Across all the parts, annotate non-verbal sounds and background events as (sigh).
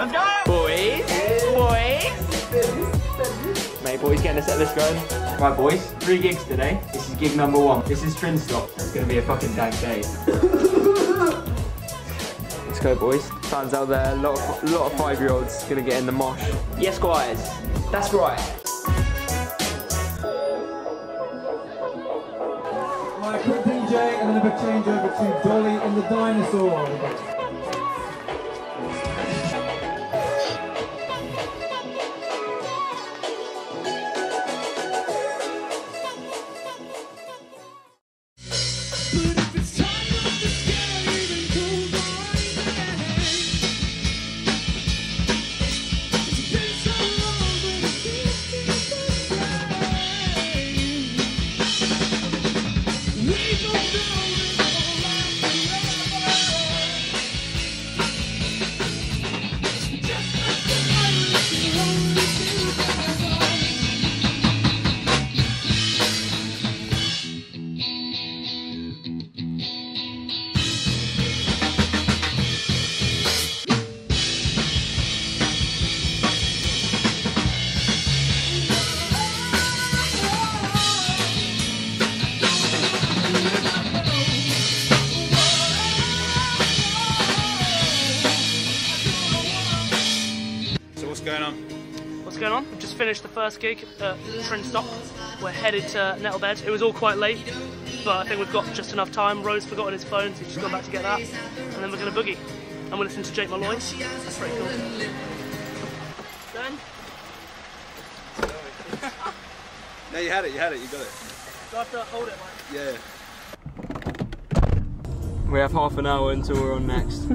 Let's go! Boys, boys. Mate, boys, getting a set list going. Right, boys, three gigs today. This is gig number one. This is Trinstock. It's gonna be a fucking dank day. (laughs) Let's go, boys. Fans out there, a lot of, lot of five-year-olds gonna get in the mosh. Yes, guys. That's right. Right, quick DJ and then a big change over to Dolly and the Dinosaur. What's going on? What's going on? We've just finished the first gig at Trinstock. We're headed to Nettlebed. It was all quite late, but I think we've got just enough time. Rose forgotten his phone, so he's just gone back to get that. And then we're going to boogie. And we're listening to Jake Malloy. That's pretty cool. Then, (laughs) No, you had it, you had it, you got it. do I have to hold it like Yeah. We have half an hour until we're on next.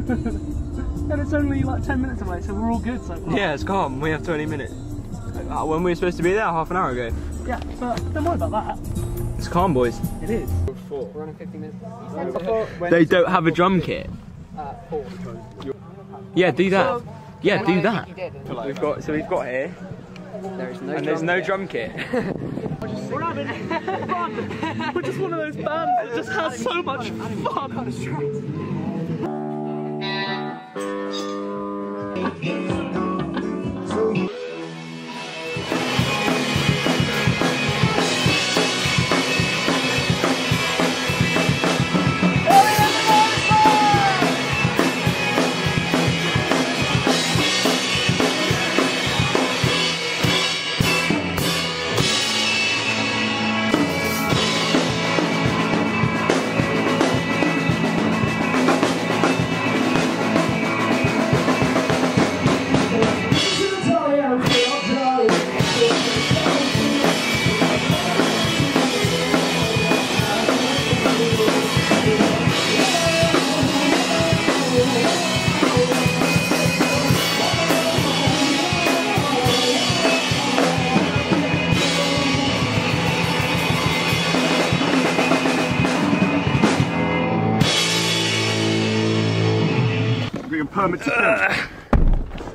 (laughs) And it's only like 10 minutes away, so we're all good so far. yeah, it's calm. We have 20 minutes. Uh, when we were supposed to be there, half an hour ago. Yeah, but don't worry about that. It's calm, boys. It is. We're on 50 minutes. They don't have a drum kit. Yeah, do that. Yeah, do that. We've got so we've got here. There's no and there's no drum kit. (laughs) We're having fun. We're just one of those bands that just has so much fun. Thank you.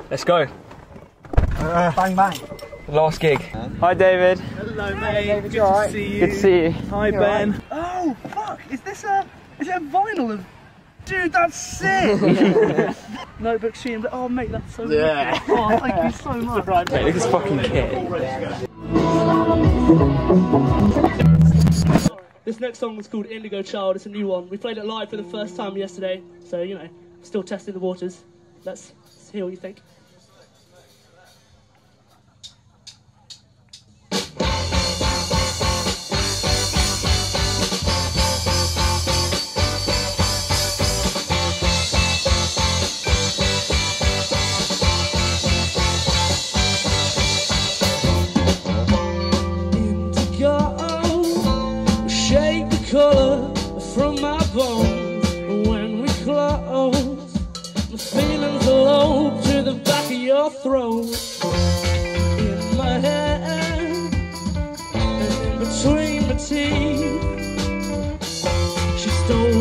Let's go. Uh, bang bang. Last gig. Hi, David. Hello, mate. Good you to see you. Good to see you. Hi, Ben. Oh, fuck. Is this a. Is it a vinyl of. Dude, that's sick! (laughs) Notebook Sheehan, but oh, mate, that's so yeah. wicked. Oh, thank you so (laughs) much. Mate, look at this fucking kit. This next song was called Indigo Child. It's a new one. We played it live for the first time yesterday, so you know, still testing the waters. Let's hear what you think. your throat in my hand and in between my teeth. She stole.